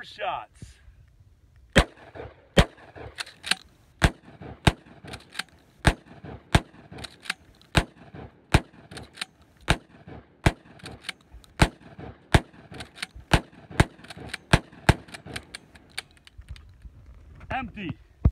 first shots. Empty.